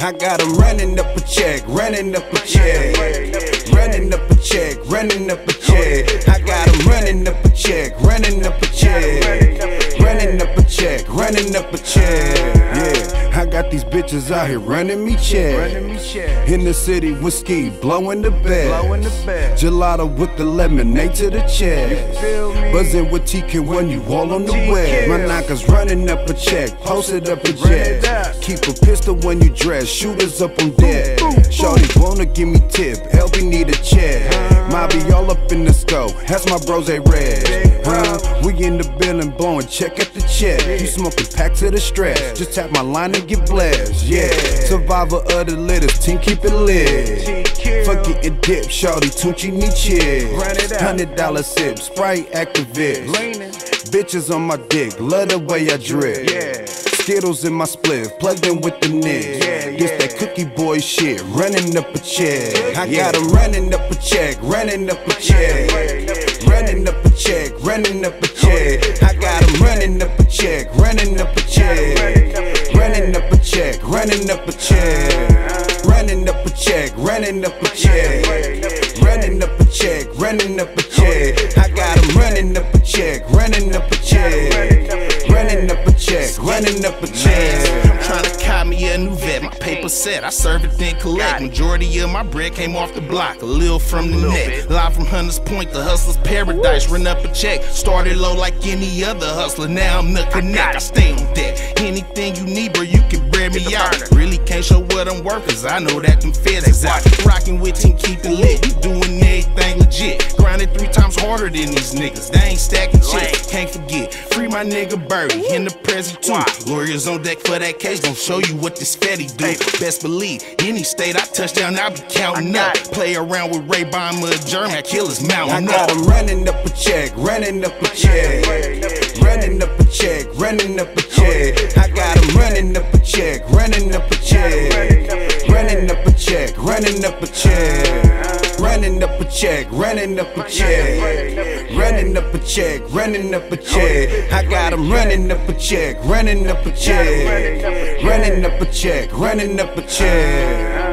I got him running up a check, running up a check. Running up a check, running up a check. I got him running up a check, running up a check. Running up a check, running up a check. Got these bitches out here running me check. In the city, whiskey blowing the bed. Gelato with the lemonade to the chest. Buzzing with TK when you all on the web. My knockers running up a check, posted up a jet. Keep a pistol when you dress, shooters up on deck. Shorty wanna give me tip, LB need a check. Mobby all up in the scope, that's my bros they red. Huh? We in the building blowing check at the check. You smoking packs to the stress, just tap my line and get Yeah, survivor of the litters, team keep it lit. Fuck getting dip, shorty, Tunchi chick. Hundred dollar sip, Sprite Actavis. Bitches on my dick, love the way I drip. Skittles in my spliff, plugged in with the niggas. This that cookie boy shit, running up a check. I got him running up a check, running up a check. Running up a check, running up a check. I got him running up a check, running up a check. Running up a check, running up a check. Running up a check, running up a check. Running up a check, running up a check. I got him running up a check, running up a check. Running up a check, running up a check. A new vet. My paper set, I serve it then collect. Majority of my bread came off the block, a little from the net. Live from Hunters Point, the hustler's paradise. Run up a check, started low like any other hustler. Now I'm and neck, I stay on deck. Anything you need, bro, you can bear me out. Really can't show what I'm worth, cause I know that them feds is out. Rockin' with team, keep it lit. We doing. Grinding three times harder than these niggas. They ain't stacking shit. Can't forget, free my nigga Birdie in the present too. Lawyers on deck for that case, gon' show you what this fatty do. Best believe, any state I touch down, I be counting up. Play around with Ray Bomber, German killers I mounting got up. him running up a check, running up a check. Running up a check, running up a check. I got him running up a check, running up a check. Running up a check, running up a check. Running up a check, running up a check. Running up a check, running up a check. I got him running up a check, running up a check. Running up a check, running up a check.